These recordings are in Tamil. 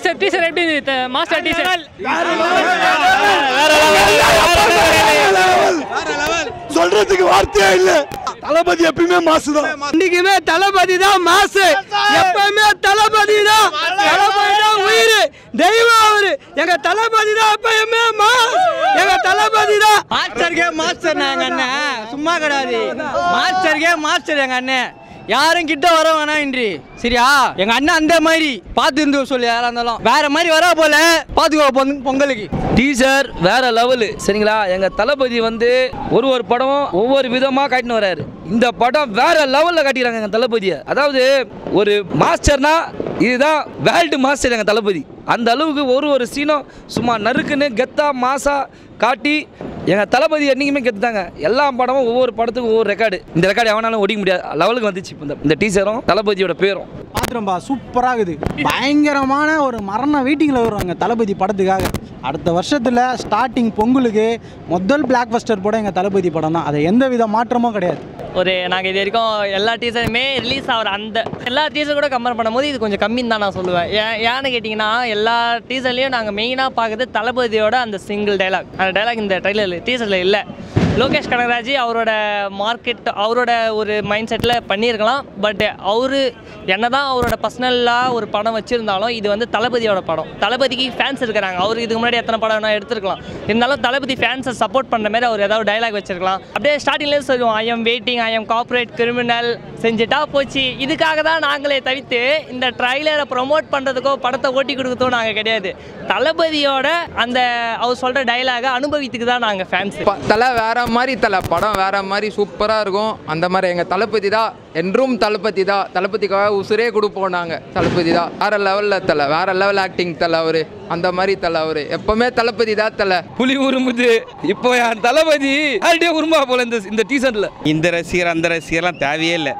டீசர் டீசர் எப்படி இருந்தது? மாஸ்டர் டீசர் சொல்றதுக்கு வார்த்தையே இல்ல. தளபதி எப்பயுமே மாசுதான் இன்னைக்குமே தளபதி தான் மாசு. எப்பவுமே தளபதி தான். தளபதி தான் உயிர். தெய்வம் அவரு. எங்க தளபதி தான் எப்பயுமே மாஸ் எங்க தளபதி தான். மாஸ்டருக்கே மாஸ்டர் நாங்க அண்ணன் சும்மா கிடையாது. மாஸ்டருக்கே மாஸ்டர் எங்க அண்ணன் யாரும் கிட்ட வர வேணாம் இன்றி. சரியா? எங்க அண்ணன் அந்த மாதிரி பார்த்து இருந்து சொல்லு யாரா இருந்தாலும். வேற மாதிரி வரா போல. பாத்துக்கோ பொங்கலுக்கு. டீசர் வேற லெவலு. சரிங்களா? எங்க தளபதி வந்து ஒரு ஒரு படமும் ஒவ்வொரு விதமா காட்டின்னு வர்றாரு இந்த படம் வேற லெவல்ல காட்டிக்கிறாங்க எங்க தளபதியை. அதாவது ஒரு மாஸ்டர்னா இதுதான் வேர்ல்டு மாஸ்டர் எங்க தளபதி. அந்த அளவுக்கு ஒரு ஒரு சீனும் சும்மா நறுக்குன்னு கெத்தா மாசா காட்டி எங்க தளபதி என்னைக்குமே கெத்துட்டாங்க எல்லா படமும் ஒவ்வொரு படத்துக்கும் ஒவ்வொரு ரெக்கார்டு இந்த ரெக்கார்டு எவனாலும் ஒடிக்க முடியாது. லெவலுக்கு வந்துச்சு. இந்த இந்த தளபதியோட பேரும். பாத்திரம்பா சூப்பராக இருக்குது. பயங்கரமான ஒரு மரண வெயிட்டிங்கில் வருவாங்க தளபதி படத்துக்காக. அடுத்த வருஷத்தில் ஸ்டார்டிங் பொங்கலுக்கு முதல் பிளாக் பஸ்டர் படம் எங்கள் தளபதி படம் தான் அது எந்த வித மாற்றமும் கிடையாது. ஒரு நாங்கள் இது வரைக்கும் எல்லா டீசருமே ரிலீஸ் ஆகிற அந்த எல்லா டீசர் கூட கம்பேர் பண்ணும்போது இது கொஞ்சம் கம்மின்னு தான் நான் சொல்லுவேன். ஏன் ஏன்னு கேட்டிங்கன்னா எல்லா டீசர்லேயும் நாங்கள் மெயினாக பார்க்குறது தளபதியோட அந்த சிங்கிள் டைலாக் அந்த டைலாக் இந்த ட்ரைலர் டீசரில் இல்லை. லோகேஷ் கனகராஜ் அவரோட மார்க்கெட் அவரோட ஒரு மைண்ட் செட்டில் பண்ணியிருக்கலாம். பட் என்ன தான் அவரோட பர்சனலாக ஒரு படம் வச்சுருந்தாலும் இது வந்து தளபதியோட படம். தளபதிக்கு ஃபேன்ஸ் இருக்கிறாங்க. அவர் இதுக்கு முன்னாடி எத்தனை படம் வேணா எடுத்துருக்கலாம். இருந்தாலும் தளபதி ஃபேன்ஸை சப்போர்ட் பண்ணுற மாதிரி அவர் ஏதாவது டைலாக் வச்சிருக்கலாம். அப்படியே ஸ்டார்டிங்லேயே சொல்லுவோம். I am waiting I am corporate criminal செஞ்சுட்டா போச்சு. இதுக்காக தான் நாங்களே தவிர்த்து இந்த ட்ரைலரை ப்ரொமோட் பண்ணுறதுக்கோ படத்தை ஓட்டி கொடுக்கறதோ நாங்கள் கிடையாது. தளபதியோட அந்த அவர் சொல்கிற டைலாகை அனுபவித்துக்கு தான் நாங்கள் ஃபேன்ஸ் தலை வேற மாதிரி தலை படம் வேற மாதிரி சூப்பராக இருக்கும். அந்த மாதிரி எங்கள் தளபதி தான் என்றும் தளபதி தான். தளபதிக்காக உசுரே கொடுப்போம் நாங்கள் தளபதி தான். வேற லெவலில் தலை வேற லெவல் ஆக்டிங் தலை அவரு. அந்த மாதிரி தலை அவரு. எப்பவுமே தளபதி தான் தலை. புலி உருமுது. இப்போ என் தளபதி ஆல்ரெடியே உருமா போல இந்த இந்த டீசர்ல இந்த ரசிகர் அந்த ரசிகர்லாம் தேவையே இல்லை.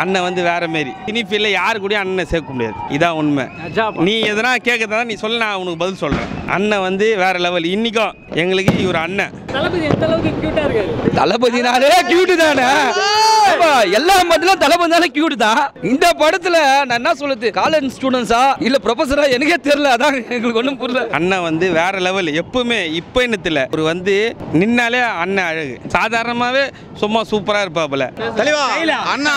அண்ணன் வந்து வேற மாரி. சினிஃபீல்ல யாரு கூடயும் அண்ணனை சேர்க்க முடியாது. இதான் உண்மை. நீ எதனா கேட்கறதா நீ சொல்ல நான் உனக்கு பதில் சொல்றேன். அண்ணன் வந்து வேற லெவல் இன்னைக்கும் எங்களுக்கு இவர் அண்ணன். தளபதினாலே கியூட் தானே? எல்லா மட்டும் தளபதினாலே கியூட் தான். இந்த படத்துல நான் என்ன சொல்லுது? காலேஜ் ஸ்டூடெண்ட்ஸா இல்ல ப்ரொஃபஸரா எனக்கே தெரியல. அதான் எங்களுக்கு ஒன்றும் புரியல. அண்ணன் வந்து வேற லெவல் எப்பவுமே இப்போ என்னத்தில் ஒரு வந்து நின்னாலே அண்ணன் அழகு. சாதாரணமாகவே சும்மா சூப்பராக இருப்பாப்புல. தெளிவா அண்ணா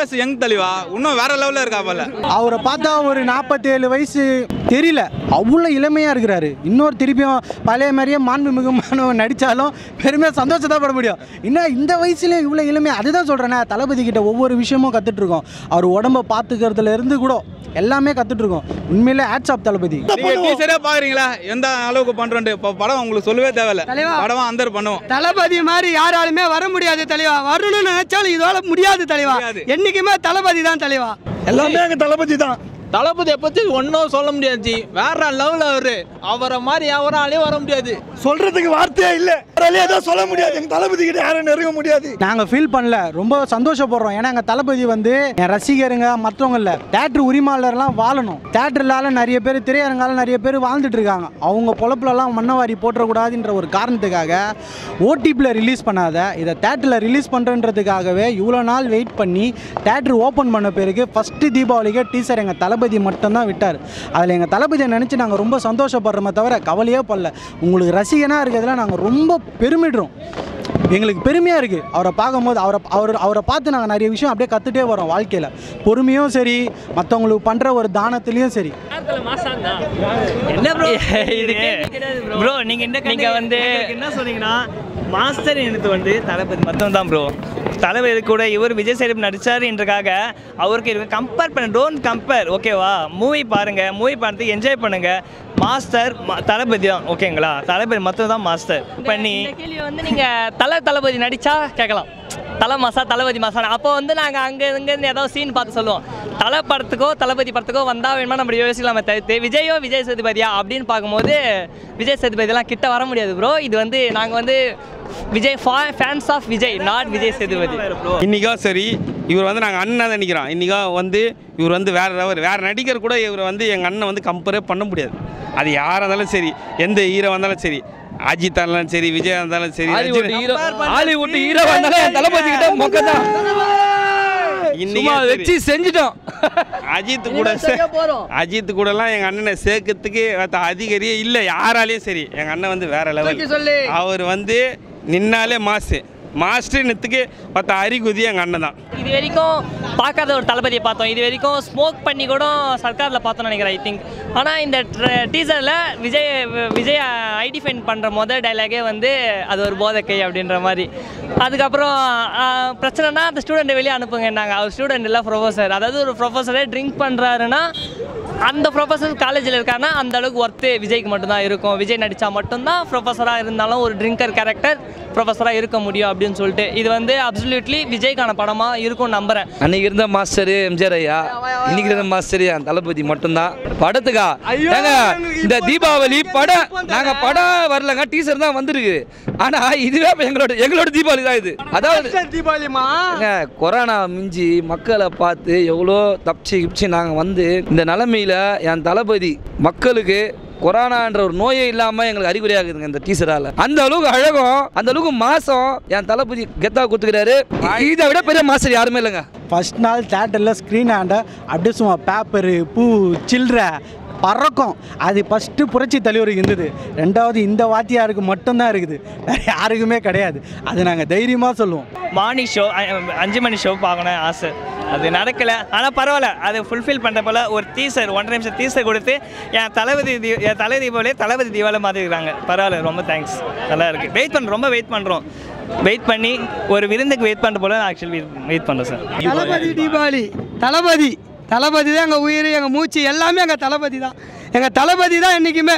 ஆல்வேஸ் யங் தெளிவா இன்னும் வேற லெவல்ல இருக்காப்பல அவரை பார்த்தா ஒரு நாற்பத்தேழு வயசு தெரியல. அவ்வளோ இளமையாக இருக்கிறாரு. இன்னொரு திருப்பியும் பழைய மாதிரியே மாண்புமிகுமானவன் நடித்தாலும் பெருமையாக சந்தோஷத்தை பட முடியும். இன்னும் இந்த வயசுல இவ்வளோ இளமையாக அதுதான் சொல்கிறேனே தளபதி கிட்ட ஒவ்வொரு விஷயமும் கற்றுட்டு இருக்கோம் அவர் உடம்ப பார்த்துக்கிறதுல இருந்து கூட எல்லாமே கற்றுட்டு இருக்கோம் உண்மையிலே ஹேட்ஸ் ஆஃப் தளபதி. நீங்க டீச்சரே பாக்குறீங்களா? எந்த அளவுக்கு பண்றோன்ட்டு. இப்போ படம் உங்களுக்கு சொல்லவே தேவையில்ல. படம் அந்தர் பண்ணுவோம். தளபதி மாதிரி யாராலுமே வர முடியாது தலைவா. வரணும்னு நினைச்சாலும் இதோட முடியாது தலைவா. முடியாது. என்னைக்குமே தளபதி தான் தலைவா. எல்லாமே எங்க தளபதி தான். தளபதியை பற்றி ஒன்றும் சொல்ல முடியாது வேற லெவல் அவர். அவரை மாதிரி யாராலையும் வர முடியாது. சொல்றதுக்கு வார்த்தையே இல்ல. ஏதோ சொல்ல முடியாது. எங்க தளபதி கிட்ட யாரும் நெருங்க முடியாது. நாங்கள் ஃபீல் பண்ணல. ரொம்ப சந்தோஷப்படுறோம். ஏன்னா எங்கள் தளபதி வந்து என் ரசிகருங்க மற்றவங்க இல்லை. தேட்டர் உரிமையாளர்லாம் வாழணும். தேட்டர்லால நிறைய பேர் திரையரங்கால நிறைய பேர் வாழ்ந்துட்டு இருக்காங்க. அவங்க பொழப்புலலாம் மண்ணவாரி போட்டுறக்கூடாதுன்ற ஒரு காரணத்துக்காக ஓடிபியில் ரிலீஸ் பண்ணாத இதை தேட்டரில் ரிலீஸ் பண்ணுறன்றதுக்காகவே இவ்வளோ நாள் வெயிட் பண்ணி தேட்டர் ஓப்பன் பண்ண பிறகு ஃபஸ்ட்டு தீபாவளிக்கே டீசர் எங்கள் தளபதி மட்டும்தான் விட்டார். அதில் எங்கள் தளபதியை நினச்சி நாங்கள் ரொம்ப சந்தோஷப்படுறோமே தவிர கவலையே படல. உங்களுக்கு ரசிகனாக இருக்கிறதுல நாங்கள் ரொம்ப பெருமிடுறோம் எங்களுக்கு பெருமையாக இருக்குது அவரை பார்க்கும்போது அவரை அவர் அவரை பார்த்து நாங்கள் நிறைய விஷயம் அப்படியே கற்றுட்டே வரோம் வாழ்க்கையில். பொறுமையும் சரி மற்றவங்களுக்கு பண்ணுற ஒரு தானத்துலேயும் சரி. என்ன ப்ரோ இதுக்கு ப்ரோ நீங்க என்ன நீங்க வந்து என்ன சொன்னீங்கன்னா மாஸ்டர் எனக்கு வந்து தளபதி மட்டும் தான் ப்ரோ தளபதி கூட இவர் விஜய் சேதுபதி நடிச்சாருன்றக்காக அவருக்கு இருக்கு கம்பேர் பண்ண டோன்ட் கம்பேர் ஓகேவா மூவி பாருங்க மூவி பார்த்து என்ஜாய் பண்ணுங்க. மாஸ்டர் தளபதி தான் ஓகேங்களா தளபதி மட்டும் தான் மாஸ்டர் பண்ணி வந்து நீங்க தலை தளபதி நடிச்சா கேட்கலாம். தலை மாசா தளபதி மாசா. அப்போ வந்து நாங்கள் அங்கே இங்கேருந்து ஏதாவது சீன் பார்த்து சொல்லுவோம். தலை படத்துக்கோ தளபதி படத்துக்கோ வந்தால் வேணுமா? நம்ம யோசிக்கலாமே தவிர்த்து விஜயோ விஜய் சேதுபதியா? அப்படின்னு பார்க்கும்போது விஜய் சேதுபதிலாம் கிட்ட வர முடியாது ப்ரோ இது வந்து நாங்கள் வந்து Vijay fans of Vijay not Vijay Sethupathi. இன்னைக்கோ சரி இவர் வந்து நாங்கள் அண்ணன் தான் நினைக்கிறோம் இன்றைக்கோ வந்து இவர் வந்து வேற லெவல். வேற நடிகர் கூட இவர் வந்து எங்கள் அண்ணன் வந்து கம்பேரே பண்ண முடியாது. அது யாராக இருந்தாலும் சரி எந்த ஹீரோ வந்தாலும் சரி. அஜித்தா இருந்தாலும் சரி விஜய் இருந்தாலும் சரி Hollywood Rajini- hero Hollywood hero வந்தாலும் என் தளபதி கிட்ட மொக்க தான். சும்மா வச்சு செஞ்சுட்டோம். அஜித் கூட சே- அஜித் கூடலாம் எங்கள் அண்ணனை சேர்க்கறதுக்கு அதிகாரியே இல்லை யாராலையும் சரி. எங்கள் அண்ணன் வந்து வேற லெவல் அவர் வந்து நின்னாலே மாசு. மாஸ்டர்னத்துக்கு மற்ற அறிகுதி எங்கள் அண்ணன் தான். இது வரைக்கும் பார்க்காத ஒரு தளபதியை பார்த்தோம். இது வரைக்கும் ஸ்மோக் பண்ணி கூட சர்க்காரில் பார்த்தோம்னு நினைக்கிறேன் ஐ திங்க் ஆனால் இந்த டீசரில் விஜய் விஜய் ஐடிஃபைன் பண்ணுற மொதல் டைலாகே வந்து அது ஒரு போதக்கை அப்படின்ற மாதிரி. அதுக்கப்புறம் பிரச்சனைனா அந்த ஸ்டூடெண்ட்டை வெளியே அனுப்புங்க நாங்கள் அவர் ஸ்டூடெண்ட் இல்லை ப்ரொஃபஸர் அதாவது ஒரு ப்ரொஃபஸரே ட்ரிங்க் பண்ணுறாருன்னா அந்த ப்ரொஃபஸர் காலேஜில் இருக்காருன்னா அந்த அளவுக்கு ஒர்த்து விஜய்க்கு மட்டும்தான் இருக்கும். விஜய் நடித்தா மட்டும்தான் ப்ரொஃபஸராக இருந்தாலும் ஒரு ட்ரிங்கர் கேரக்டர் ப்ரொஃபஸராக இருக்க முடியும் அப்படின்னு சொல்லிட்டு. இது வந்து அப்சல்யூட்லி விஜய்க்கான படமாக இருக்கும் நம்புறேன். அன்னைக்கு இருந்த மாஸ்டர் எம்ஜிஆர் ஐயா இன்னைக்கு இருந்த மாஸ்டர் என் தளபதி மட்டும்தான். படத்துக்கா? ஏங்க இந்த தீபாவளி படம் நாங்க படம் வரலங்க டீசர் தான் வந்திருக்கு. ஆனா இதுவே எங்களோட எங்களோட தீபாவளி தான் இது. அதாவது தீபாவளிமா? கொரோனா மிஞ்சி மக்களை பார்த்து எவ்வளோ தப்பிச்சு கிப்பிச்சு நாங்கள் வந்து இந்த நிலமையில என் தளபதி மக்களுக்கு கொரோனான்ற ஒரு நோயே இல்லாமல் எங்களுக்கு அறிகுறியாகுதுங்க இந்த டீசரால். அந்த அளவுக்கு அழகும் அந்த அளவுக்கு மாசம் என் தளபதி கெத்தா கொடுத்துக்கிறாரு இதை விட பெரிய மாஸ்டர் யாருமே இல்லைங்க. ஃபர்ஸ்ட் நாள் தேட்டரில் ஸ்க்ரீன் ஆண்ட அப்படியே சும்மா பேப்பரு பூ சில்லற பறக்கும். அது ஃபஸ்ட்டு புரட்சி தலைவருக்கு இருந்தது. ரெண்டாவது இந்த வாத்தியாருக்கு மட்டும்தான் இருக்குது. வேறு யாருக்குமே கிடையாது. அது நாங்கள் தைரியமாக சொல்லுவோம். மார்னிங் ஷோ அஞ்சு மணி ஷோ பார்க்கணும் ஆசை. அது நடக்கலை. ஆனால் பரவாயில்ல. அதை ஃபுல்ஃபில் பண்ணுற போல ஒரு டீசர் ஒன்றரை நிமிஷம் டீசர் கொடுத்து என் தளபதி தீ- என் தலை தீபாவளியே தளபதி தீபாவளி மாற்றிருக்காங்க பரவாயில்ல ரொம்ப தேங்க்ஸ் நல்லா இருக்குது வெயிட் பண்ணுறோம் ரொம்ப வெயிட் பண்ணுறோம் வெயிட் பண்ணி ஒரு விருந்துக்கு வெயிட் பண்ணுற போல ஆக்சுவலி வெயிட் பண்ணுறோம் சார் தளபதி தீபாவளி. தளபதி. தளபதி தான் எங்கள் உயிர் எங்கள் மூச்சு எல்லாமே எங்கள் தளபதி தான். எங்கள் தளபதி தான் என்றைக்குமே